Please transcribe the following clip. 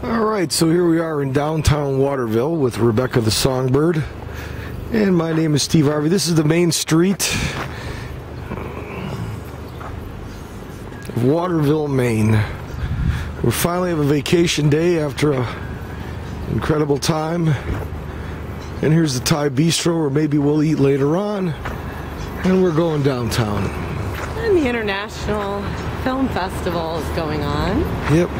All right, so here we are in downtown Waterville with Rebecca the Songbird. And my name is Steve Arvey. This is the main street of Waterville, Maine. We finally have a vacation day after an incredible time. And here's the Thai Bistro where maybe we'll eat later on. And we're going downtown. And the International Film Festival is going on. Yep.